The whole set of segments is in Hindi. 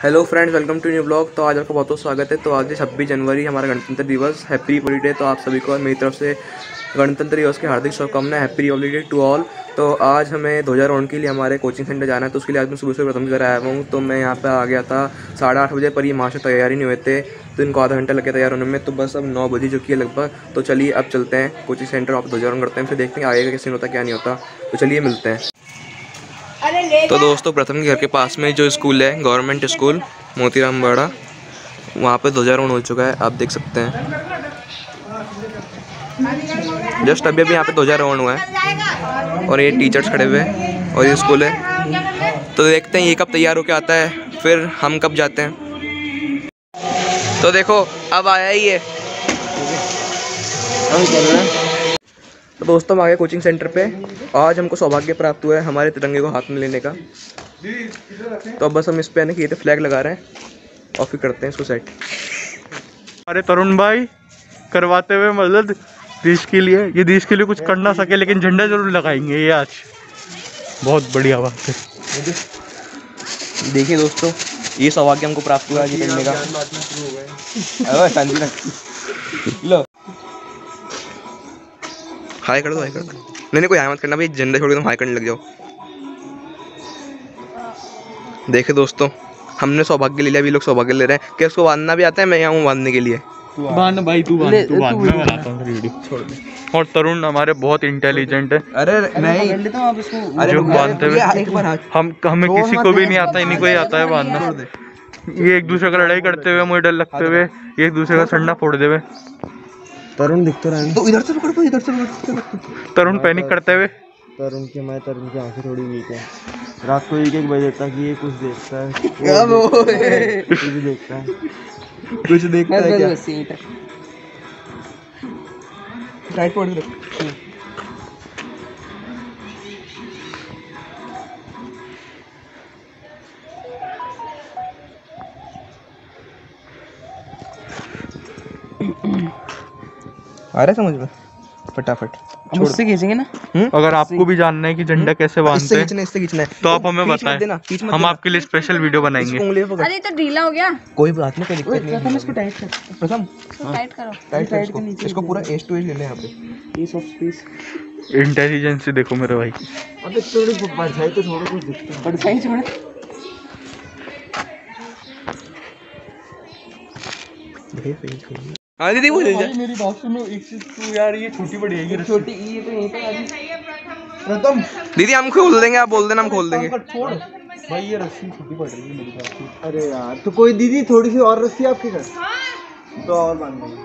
Hello friends welcome to new blog तो आज आपका बहुत बहुत स्वागत है। तो आज छब्बीस जनवरी, हमारा गणतंत्र दिवस। हैप्पी रिपब्लिक डे तो आप सभी को और मेरी तरफ़ से गणतंत्र दिवस की हार्दिक शुभकामनाएँ। Happy republic day to all तो आज हमें दो ध्वजारोहण के लिए हमारे कोचिंग सेंटर जाना है। तो उसके लिए आज मैं सुबह सुबह प्रथम घर आया हूँ। तो मैं यहाँ पर आ गया था साढ़े आठ बजे, पर ये वहाँ से तैयारी नहीं हुए थे। तो इनको आधा घंटा लगे तैयार होने में। तो बस अब नौ बजे चुकी है लगभग। तो चलिए अब चलते हैं कोचिंग सेंटर आप ध्वजारोहण करते हैं, फिर देखते हैं आगे का कैसे होता, क्या नहीं होता। तो चलिए मिलते हैं। तो दोस्तों प्रथम घर के पास में जो स्कूल है गवर्नमेंट स्कूल मोतीराम बाड़ा वहाँ पे ध्वजारोहण हो चुका है आप देख सकते हैं। जस्ट अभी अभी यहाँ पे ध्वजारोहण हुआ है और ये टीचर्स खड़े हुए हैं और ये स्कूल है। तो देखते हैं ये कब तैयार होकर आता है फिर हम कब जाते हैं। तो देखो अब आया ही है। तो दोस्तों हम आ गए कोचिंग सेंटर पे। आज हमको सौभाग्य प्राप्त हुआ है हमारे तिरंगे को हाथ में लेने का। तो अब बस हम इस पे आने की फ्लैग लगा रहे हैं। और फिर करते हैं इसको सेट अरे तरुण भाई करवाते हुए मदद देश के लिए। ये देश के लिए कुछ कर ना सके लेकिन झंडा ज़रूर लगाएँगे ये आज। बहुत बढ़िया बात है। देखिए दोस्तों ये सौभाग्य हमको प्राप्त हुआ है ये करने का। शांति लो। हाय कर दो हाय कर दो। नहीं नहीं कोई हाय मत करना भाई झंडा छोड़ के तुम हाय करने लग जाओ। देखे दोस्तों हमने सौभाग्य ले लिया अभी लोग सौभाग्य ले रहे हैं। क्या उसको बांधना भी आता है मैं यहाँ हूँ बांधने के लिए? बाँध भाई तू बाँध तू बाँध। मैं बनाता हूँ वीडियो छोड़ दे। और तरुण हमारे बहुत इंटेलिजेंट है। अरे नहीं। अरे जो बांधते हुए एक बार हम हमें किसी को भी नहीं आता इन्हीं को ही आता है बांधना। ये एक दूसरे का लड़ाई करते हुए मुझे डर लगते हुए एक दूसरे का संडा फोड़ देवे तरुण दिखते रहे तो इधर से पकड़ दो इधर से पकड़ तरुण पैनिक करते हुए। तरुण की मैं तरुण की आँखें थोड़ी वीक है। रात को एक एक बजे तक ये कुछ देखता है। क्या वो? कुछ देखता है। कुछ देखता है क्या? राइट पकड़ के रख आ रहा है समझ में? फटाफट। मुझसे खींचेंगे ना? हुँ? अगर आपको भी जानना है कि झंडा कैसे इससे बांधते हैं खींचना इससे खींचना है। तो आप हमें बताएँ। हम आपके लिए स्पेशल वीडियो बनाएँगे। अरे तो ढीला हो गया। कोई बात नहीं कोई दिक्कत नहीं है। इसको टाइट कर। प्रथम? टाइट करो। टाइट कर इसको। इसको पूरा एज टू एज ले ले यहाँ पे। पीस ऑफ़ पीस इंटेलिजेंस देखो मेरे भाई। अबे थोड़ी परछाई तो थोड़ा कुछ दिखता है परछाई छोड़। हाँ दीदी वो जा मेरी बात सुनो एक चीज़ तू यार ये छोटी बड़ी है छोटी ये तो यहीं पे आ प्रथम दीदी हम खोल देंगे आप बोल देना हम खोल देंगे। छोड़। भाई ये रस्सी छोटी पड़ रही है मेरी बात अरे यार तो कोई दीदी थोड़ी सी और रस्सी आपके घर? तो और बाँध देंगे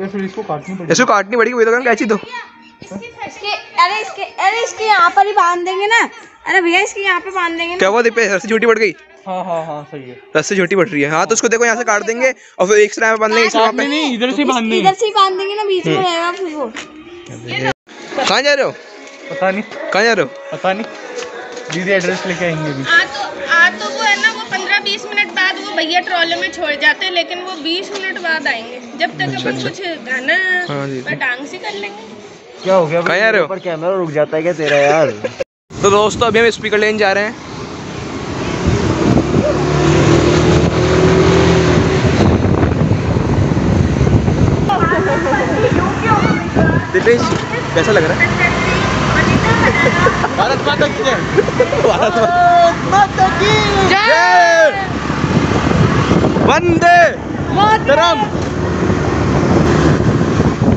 ये फिर इसको काटनी पड़ेगी। इसको काटनी पड़ेगी वही तो कहना कैची दो। इसके अरे इसके अरे इसके यहाँ पर ही बाँध देंगे ना। अरे भैया इसके यहाँ पे बाँध देंगे क्या हुआ दीपे रस्सी छोटी पड़ गई। हाँ हाँ हाँ सही है। रस्सी छोटी पड़ रही है। हाँ तो उसको देखो यहाँ से काट देंगे और फिर एक बाँध देंगे इस वहाँ पे। नहीं इधर से इधर से ही बाँध देंगे ना बीच में रहेगा फिर वो। कहाँ जा रहे हो? पता नहीं। कहाँ जा रहे हो? पता नहीं। दीदी एड्रेस लेके आएँगे अभी। आ तो आ तो वो है ना वो पंद्रह बीस मिनट बाद वो भैया ट्रॉले में छोड़ जाते हैं लेकिन वो बीस मिनट बाद आएँगे। जब तक अपन कुछ गाना हाँ जी। पटांग से कर लेंगे। क्या हो गया? कहाँ जा रहे हो? पर कैमरा रुक जाता है क्या तेरा यार? तो दोस्तों अभी हम स्पीकर लेने जा रहे हैं। दिपेश कैसा लग रहा है? भारत माता की जय। भारत माता की जय। वंदे मातरम।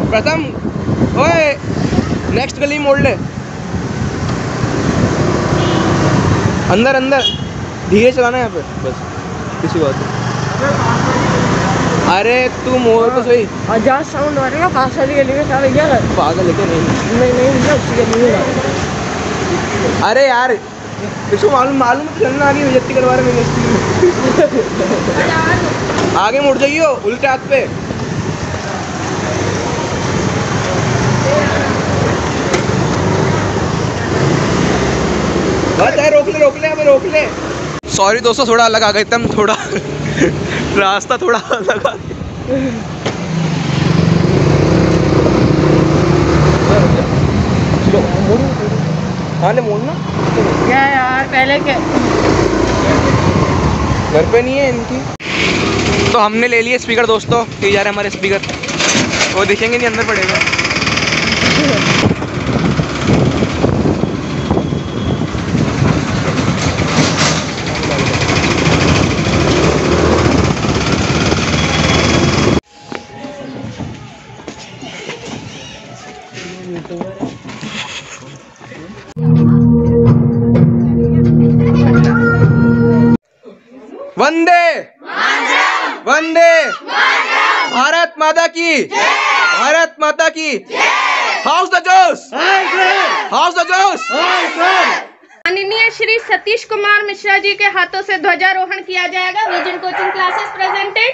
प्रथम ओए नेक्स्ट गली मोड़ ले। अंदर अंदर। धीरे चलाना है यहाँ पे। बस किसी बात अरे तू मोड़ तो सही आज़ाद साउंड मारेगा पास वाली गली में क्या भैया पागल है क्या नहीं? नहीं नहीं भैया उसी गली में अरे यार इसको मालूम मालूम है चलना आगे बेइज्जती करवा रहे मेरे स्कूल आगे मुड़ जाइयो उल्टे हाथ पे। बस यार रोक ले रोक ले रोक ले। सॉरी दोस्तों थोड़ा अलग आ गए एकदम थोड़ा रास्ता थोड़ा अलग आ गया। हाँ ले मोड़ ना। क्या यार पहले क्या? घर पे नहीं है इनकी। तो हमने ले लिए स्पीकर दोस्तों। ये जा रहे हमारे स्पीकर वो देखेंगे नहीं अंदर पड़ेगा। वंदे। वंदे। भारत माता की। भारत माता की। How's the josh how's the josh माननीय श्री सतीश कुमार मिश्रा जी के हाथों से ध्वजारोहण किया जाएगा। विजन कोचिंग क्लासेस प्रेजेंटेड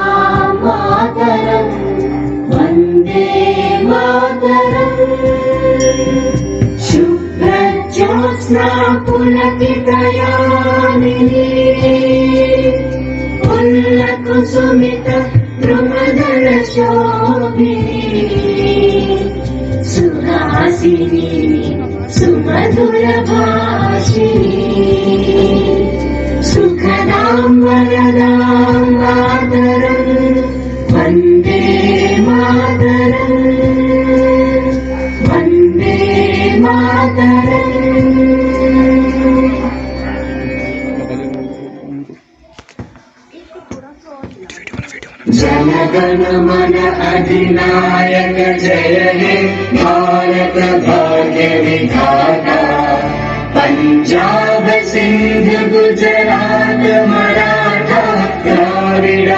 पुनपि दयामि पुल्लकुमित प्रमद्यामि सुखासि सुखदां वरदां मातरं वन्दे मातरम्। जनगणमन अधिनायक जय हे भारत भाग्य विधाता पञ्जाब सिन्ध गुजरात मराठा द्राविड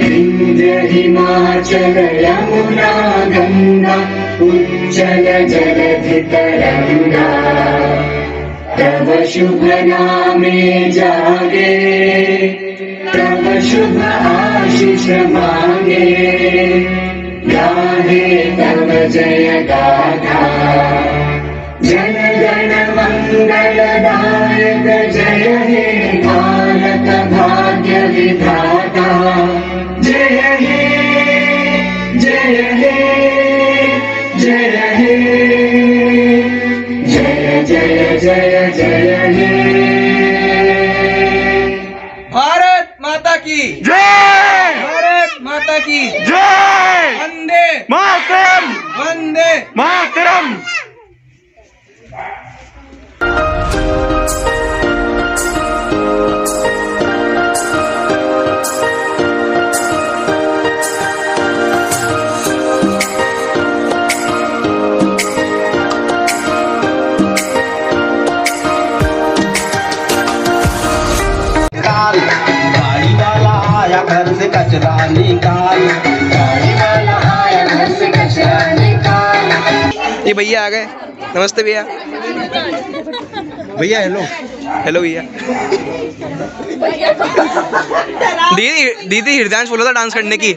हिन्द्र हि हिमाचल यमुना गङ्गा उज्जल जगधितरङ्गा तव शुभ नामे जागे, तव शुभ आशीष मांगे। गाहे तव जय गाथा। जन गण मंगलदायक जय हे भारत भाग्य विधाता। जय हे जय हे। ये भैया आ गए। नमस्ते भैया। भैया हेलो हेलो भैया। दीदी दीदी हृदयांश बोला था डांस करने की।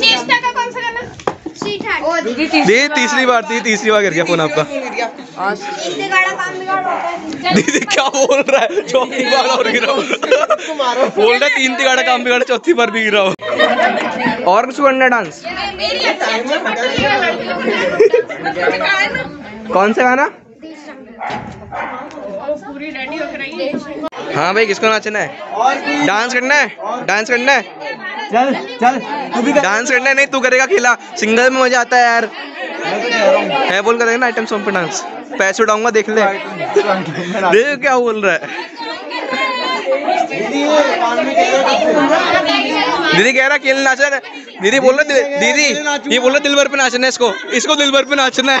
चेष्टा का कौन सा गाना? सीट है दीदी तीसरी बार थी तीसरी बार गिर गया फ़ोन आपका। दीदी क्या बोल रहा है? चौथी बार और गिरा। बोल रहा है तीन तिगाड़ा काम बिगाड़ा चौथी बार भी गिरा। और कुछ करना है डांस? कौन सा गाना? पूरी रेडी होकर रही हाँ भाई किसको नाचना है? डांस करना है? डांस करना है? चल चल तू भी कर। डांस करना है? नहीं तू करेगा खेला। सिंगल में मज़ा आता है यार। है। बोल करेगा ना आइटम सॉन्ग पे डांस पैसे उठाऊँगा देख ले। देख क्या बोल है। रहा है? दीदी कह रहा खेल नाचना है। दीदी बोल रहा दीदी ये बोल रहा दिल भर पे नाचना है इसको। इसको दिल भर पे नाचना है।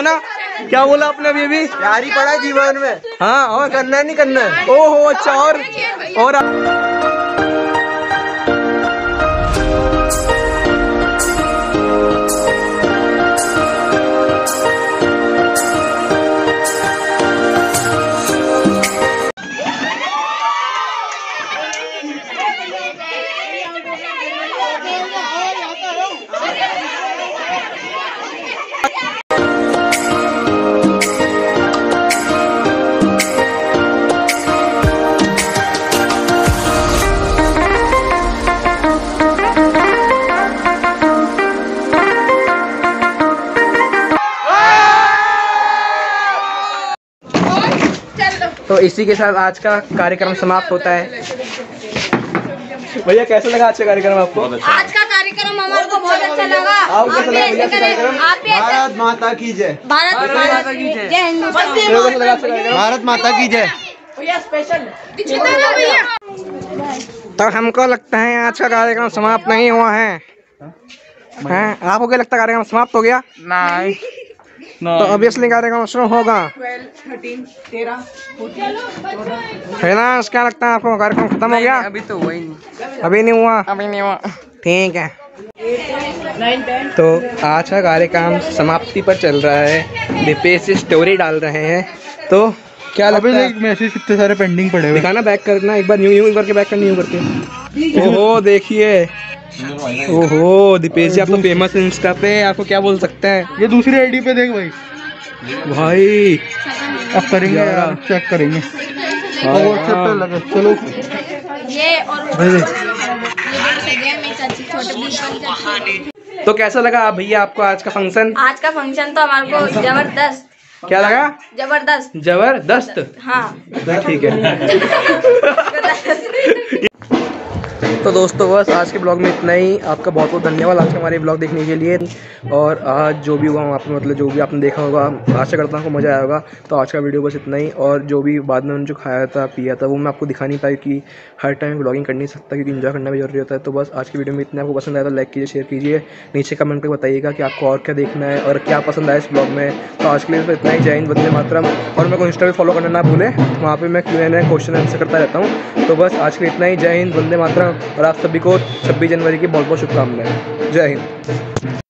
है ना? क्या बोला आपने अभी अभी? प्यार ही पड़ा जीवन में। हाँ और करना है नहीं करना है? ओहो अच्छा और और इसी के साथ आज का कार्यक्रम समाप्त होता है। भैया कैसा लगा आज का कार्यक्रम आपको? आज का कार्यक्रम हमारे को बहुत अच्छा लगा। कैसा आप भी लगा ऐसे भैया करें कार्यक्रम? भारत माता की जय। भारत माता की जय। जय कैसा भारत माता की जय। स्पेशल तो हमको लगता है आज का कार्यक्रम समाप्त नहीं हुआ है? हैं? आपको क्या लगता है कार्यक्रम समाप्त हो गया? नहीं। तो ऑब्वियसली कार्यक्रम शुरू होगा? फिनांस क्या लगता है आपको कार्यक्रम खत्म हो गया? अभी तो हुआ ही नहीं। अभी नहीं हुआ? अभी नहीं हुआ। ठीक है। तो आज का कार्यक्रम समाप्ति पर चल रहा है। दीपेश स्टोरी डाल रहे हैं। तो क्या अभी लगता है? मैसेज कितने सारे पेंडिंग पड़े हुए। दिखाना बैक करना एक बार न्यू न्यू करके बैक करनी न्यू करके। ओहो देखिए। ओहो दीपेश जी आप तो फ़ेमस इंस्टा पे आपको क्या बोल सकते हैं? ये दूसरी आईडी पे देख भाई। भाई अब करेंगे यार। चेक करेंगे। हाँ, व्हाट्सएप पे लगे चलो। ये और तो कैसा लगा भैया आपको आज का फ़ंक्शन आज का फ़ंक्शन तो हमारे को ज़बरदस्त। क्या लगा? ज़बरदस्त। ज़बरदस्त? हाँ। ठीक है। तो दोस्तों, बस आज के ब्लॉग में इतना ही। आपका बहुत बहुत धन्यवाद आज के हमारे ब्लॉग देखने के लिए। और आज जो भी हुआ, आपने मतलब जो भी आपने देखा होगा, आशा करता हूँ मज़ा आया होगा। तो आज का वीडियो बस इतना ही। और जो भी बाद में जो खाया था, पिया था, वो मैं आपको दिखा नहीं पाई कि हर टाइम ब्लॉगिंग कर नहीं सकता, क्योंकि इन्जॉय करना भी ज़रूरी होता है। तो बस आज की वीडियो में इतना आपको पसंद आया तो लाइक कीजिए शेयर कीजिए। नीचे कमेंट करके बताइएगा कि आपको और क्या देखना है और क्या पसंद आया इस ब्लॉग में। तो आज के लिए तो इतना ही। जय हिंद, वंदे मातरम। और मेरे को इंस्टा फॉलो करना ना भूलें। वहाँ पर मैं क्यों क्वेश्चन आंसर करता रहता हूँ। तो बस आज के लिए इतना ही। जय हिंद, वंदे मातरम। और आप सभी को छब्बीस जनवरी की बहुत बहुत शुभकामनाएँ। जय हिंद।